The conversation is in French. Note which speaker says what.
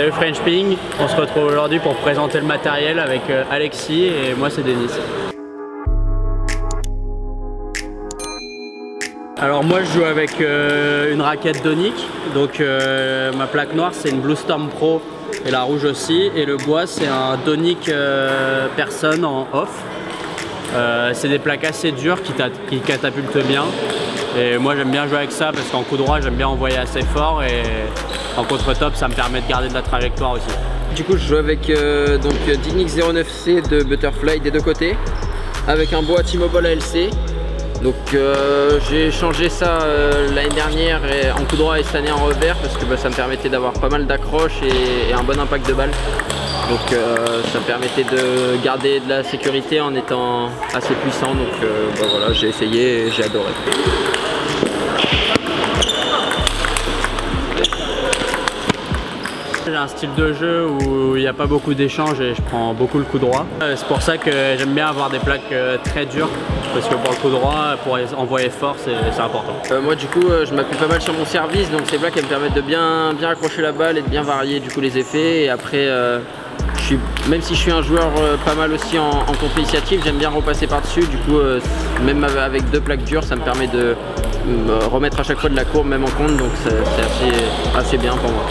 Speaker 1: Salut French Ping, on se retrouve aujourd'hui pour présenter le matériel avec euh, Alexis et moi c'est Denis. Alors moi je joue avec euh, une raquette Donic, donc euh, ma plaque noire c'est une Blue Storm Pro et la rouge aussi et le bois c'est un Donic Person en off. c'est des plaques assez dures qui, qui catapultent bien et moi j'aime bien jouer avec ça parce qu'en coup droit j'aime bien envoyer assez fort et en contre-top ça me permet de garder de la trajectoire aussi.
Speaker 2: Du coup je joue avec euh, donc Dignic 09C de Butterfly des deux côtés avec un bois T-Mobile ALC. Donc euh, j'ai changé ça euh, l'année dernière en coup droit et cette année en revers parce que bah, ça me permettait d'avoir pas mal d'accroches et, un bon impact de balle. Donc ça me permettait de garder de la sécurité en étant assez puissant. Donc bah, voilà, j'ai essayé et j'ai adoré.
Speaker 1: J'ai un style de jeu où il n'y a pas beaucoup d'échanges et je prends beaucoup le coup droit. Euh, c'est pour ça que j'aime bien avoir des plaques euh, très dures parce que pour le coup droit, pour envoyer fort, c'est important.
Speaker 2: Euh, moi du coup, je m'appuie pas mal sur mon service, donc ces plaques elles me permettent de bien, bien accrocher la balle et de bien varier du coup les effets. Et après, même si je suis un joueur euh, pas mal aussi en, en contre initiative, j'aime bien repasser par-dessus. Du coup, euh, même avec deux plaques dures, ça me permet de remettre à chaque fois de la courbe, même en compte. Donc c'est assez, bien pour moi.